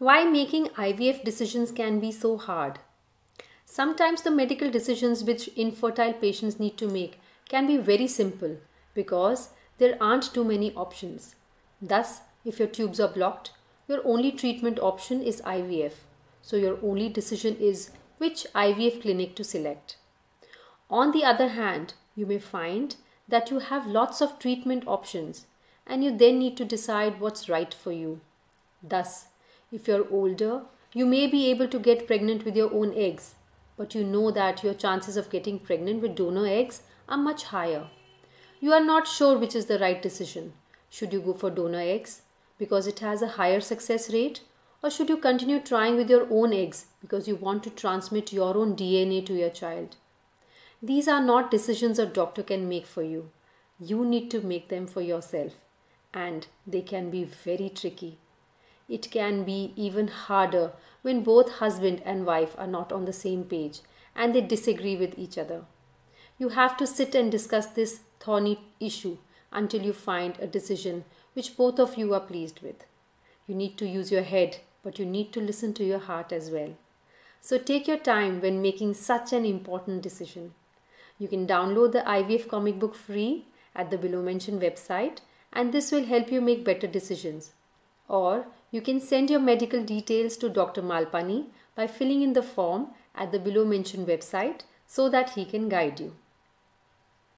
Why making IVF decisions can be so hard? Sometimes the medical decisions which infertile patients need to make can be very simple because there aren't too many options. Thus, if your tubes are blocked, your only treatment option is IVF. So your only decision is which IVF clinic to select. On the other hand, you may find that you have lots of treatment options and you then need to decide what's right for you. Thus, if you're older, you may be able to get pregnant with your own eggs, but you know that your chances of getting pregnant with donor eggs are much higher. You are not sure which is the right decision. Should you go for donor eggs because it has a higher success rate? Or should you continue trying with your own eggs because you want to transmit your own DNA to your child? These are not decisions a doctor can make for you. You need to make them for yourself. And they can be very tricky. It can be even harder when both husband and wife are not on the same page and they disagree with each other. You have to sit and discuss this thorny issue until you find a decision which both of you are pleased with. You need to use your head, but you need to listen to your heart as well. So take your time when making such an important decision. You can download the IVF comic book free at the below mentioned website, and this will help you make better decisions. Or you can send your medical details to Dr. Malpani by filling in the form at the below mentioned website so that he can guide you.